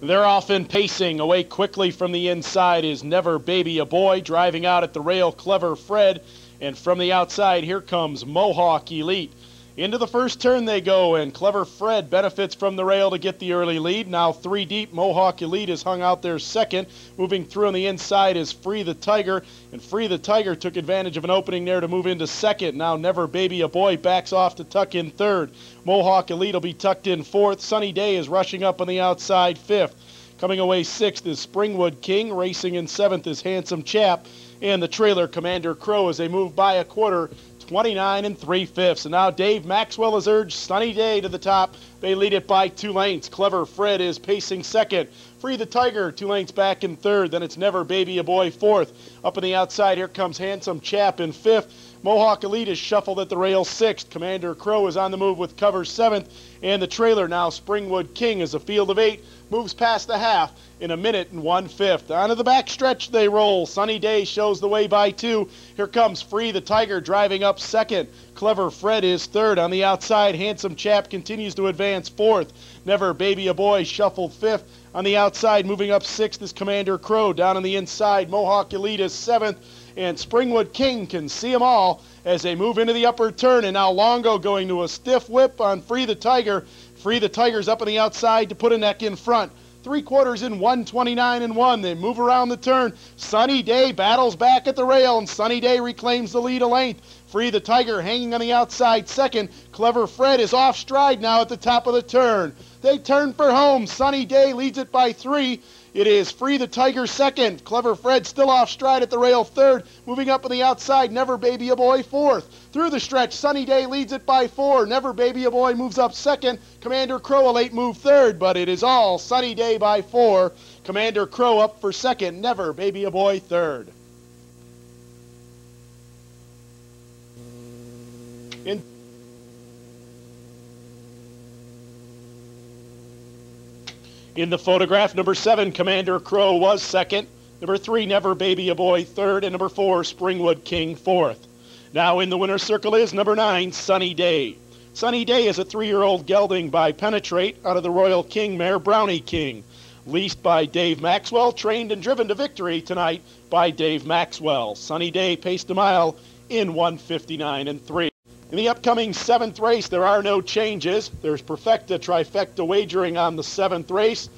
They're off in pacing. Away quickly from the inside is Never Baby a Boy. Driving out at the rail, Clever Fred. And from the outside, here comes Mohawk Elite. Into the first turn they go, and Clever Fred benefits from the rail to get the early lead. Now three deep, Mohawk Elite is hung out there second. Moving through on the inside is Free the Tiger, and Free the Tiger took advantage of an opening there to move into second. Now Never Baby a Boy backs off to tuck in third. Mohawk Elite will be tucked in fourth. Sunny Day is rushing up on the outside fifth. Coming away sixth is Springwood King. Racing in seventh is Handsome Chap. And the trailer Commander Crow as they move by a quarter 29 and 3 fifths. And now Dave Maxwell has urged Sunny Day to the top. They lead it by two lengths. Clever Fred is pacing second. Free the Tiger, two lengths back in third. Then it's Never Baby a Boy fourth. Up on the outside, here comes Handsome Chap in fifth. Mohawk Elite is shuffled at the rail sixth. Commander Crow is on the move with cover seventh. And the trailer now, Springwood King, is a field of eight, moves past the half in a minute and one fifth. Onto the back stretch they roll. Sunny Day shows the way by two. Here comes Free the Tiger driving up second. Clever Fred is third. On the outside, Handsome Chap continues to advance fourth. Never Baby a Boy shuffled fifth. On the outside, moving up sixth is Commander Crow. Down on the inside, Mohawk Elite is seventh and Springwood King can see them all as they move into the upper turn. And now Longo going to a stiff whip on Free the Tiger. Free the Tiger's up on the outside to put a neck in front. Three quarters in 129 and 1. They move around the turn. Sunny Day battles back at the rail, and Sunny Day reclaims the lead a length. Free the Tiger hanging on the outside second. Clever Fred is off stride now at the top of the turn. They turn for home. Sunny Day leads it by three. It is Free the Tiger second. Clever Fred still off stride at the rail third. Moving up on the outside, Never Baby a Boy fourth. Through the stretch, Sunny Day leads it by four. Never Baby a Boy moves up second. Commander Crow a late move third, but it is all Sunny Day by four. Commander Crow up for second. Never Baby a Boy third. In In the photograph, number seven, Commander Crow was second. Number three, Never Baby a Boy, third. And number four, Springwood King, fourth. Now in the winner's circle is number nine, Sunny Day. Sunny Day is a three-year-old gelding by Penetrate out of the Royal King mare Brownie King. Leased by Dave Maxwell, trained and driven to victory tonight by Dave Maxwell. Sunny Day paced a mile in 159 and 3. In the upcoming seventh race, there are no changes. There's perfecta trifecta wagering on the seventh race.